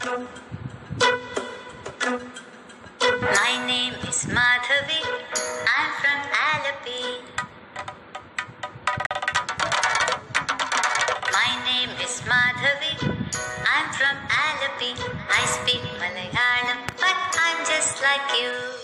My name is Madhavi. I'm from Alleppey. My name is Madhavi. I'm from Alleppey. I speak Malayalam, but I'm just like you.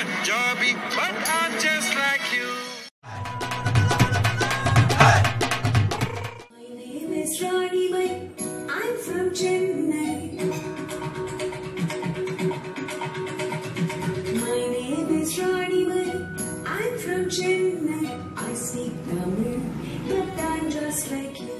Punjabi, but I'm just like you. My name is Ronnie Bai. I'm from Chennai. My name is Ronnie Bai. I'm from Chennai. I speak Tamil, but I'm just like you.